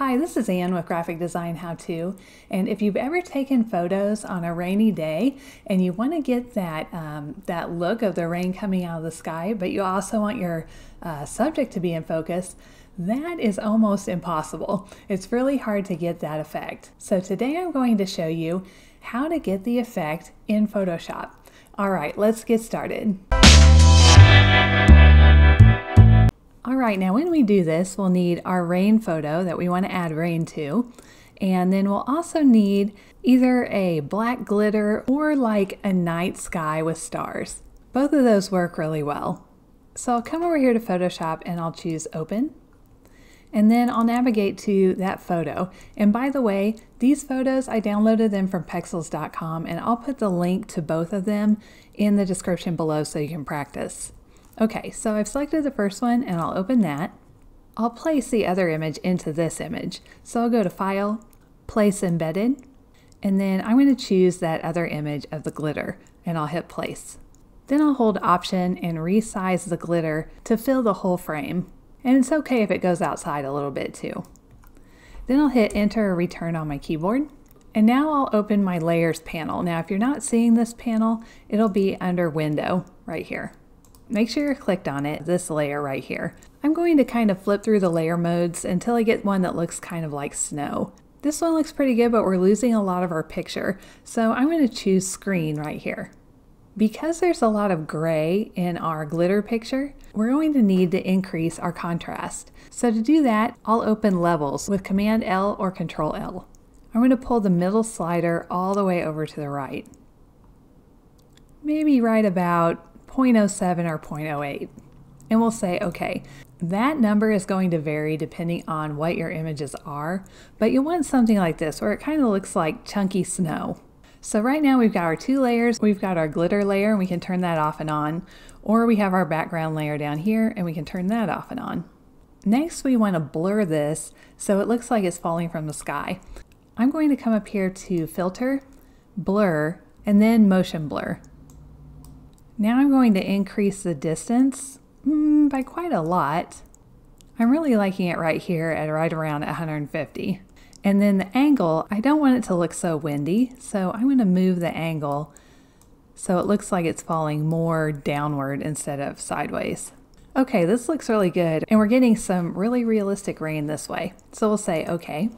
Hi, this is Anne with Graphic Design How To. And if you've ever taken photos on a rainy day and you want to get that, um, that look of the rain coming out of the sky, but you also want your uh, subject to be in focus, that is almost impossible. It's really hard to get that effect. So today I'm going to show you how to get the effect in Photoshop. All right, let's get started. All right, now when we do this, we'll need our rain photo that we want to add rain to. And then we'll also need either a black glitter or like a night sky with stars. Both of those work really well. So I'll come over here to Photoshop and I'll choose open. And then I'll navigate to that photo. And by the way, these photos, I downloaded them from pexels.com and I'll put the link to both of them in the description below so you can practice. Okay, so I've selected the first one and I'll open that. I'll place the other image into this image. So I'll go to File, Place Embedded, and then I'm going to choose that other image of the glitter and I'll hit Place. Then I'll hold Option and resize the glitter to fill the whole frame. And it's okay if it goes outside a little bit too. Then I'll hit Enter or Return on my keyboard. And now I'll open my Layers panel. Now if you're not seeing this panel, it'll be under Window right here make sure you're clicked on it, this layer right here. I'm going to kind of flip through the layer modes until I get one that looks kind of like snow. This one looks pretty good, but we're losing a lot of our picture, so I'm going to choose screen right here. Because there's a lot of gray in our glitter picture, we're going to need to increase our contrast. So to do that, I'll open levels with Command L or Control L. I'm going to pull the middle slider all the way over to the right. Maybe right about 0.07 or 0.08. And we'll say, okay, that number is going to vary depending on what your images are, but you want something like this where it kind of looks like chunky snow. So right now we've got our two layers. We've got our glitter layer and we can turn that off and on, or we have our background layer down here and we can turn that off and on. Next, we want to blur this so it looks like it's falling from the sky. I'm going to come up here to Filter, Blur, and then Motion Blur. Now I'm going to increase the distance mm, by quite a lot. I'm really liking it right here at right around 150. And then the angle, I don't want it to look so windy, so I'm going to move the angle so it looks like it's falling more downward instead of sideways. Okay, this looks really good, and we're getting some really realistic rain this way. So we'll say okay.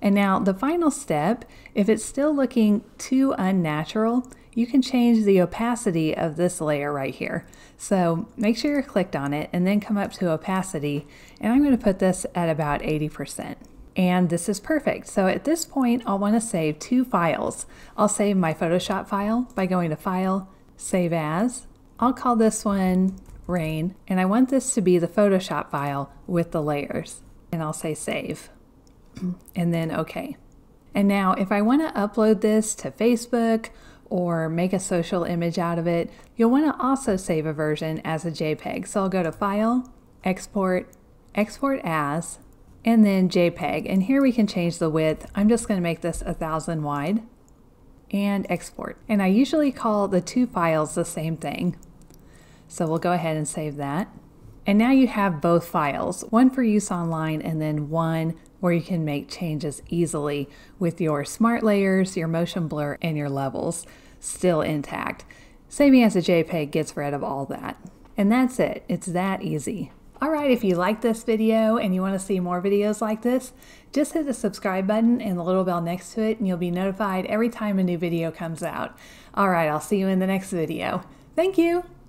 And now the final step, if it's still looking too unnatural, you can change the opacity of this layer right here. So make sure you're clicked on it and then come up to opacity and I'm going to put this at about 80%. And this is perfect. So at this point, I'll want to save two files. I'll save my Photoshop file by going to File, Save As. I'll call this one Rain, and I want this to be the Photoshop file with the layers. And I'll say Save, and then OK. And now if I want to upload this to Facebook or make a social image out of it, you'll want to also save a version as a JPEG. So I'll go to File, Export, Export As, and then JPEG. And here we can change the width. I'm just going to make this a thousand wide and export. And I usually call the two files the same thing. So we'll go ahead and save that. And now you have both files, one for use online and then one where you can make changes easily with your smart layers, your motion blur, and your levels still intact. Saving as a JPEG gets rid of all that. And that's it, it's that easy. Alright, if you like this video and you want to see more videos like this, just hit the subscribe button and the little bell next to it and you'll be notified every time a new video comes out. Alright, I'll see you in the next video. Thank you!